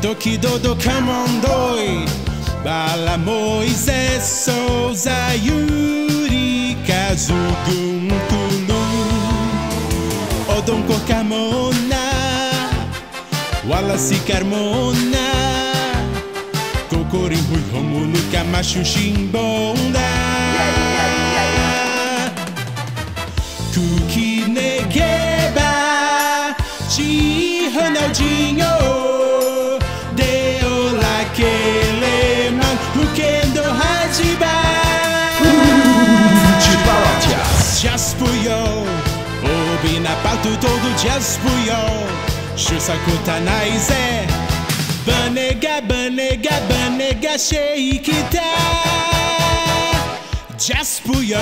Toki Dodo Kamondoi Bala Moisés Souza Yuri Kazugun Kulu Odon Kokamona Wallace Carmona Kokorin Hui Romulo Camacho Chimbonda Kuki Negeba Chi Ronaldinho Deola Keleman De paródias. Jaspuyo Obi na pauta todo Jaspuyo Shusakuta Naize Banega, banega, banega Sheikita Jaspuyo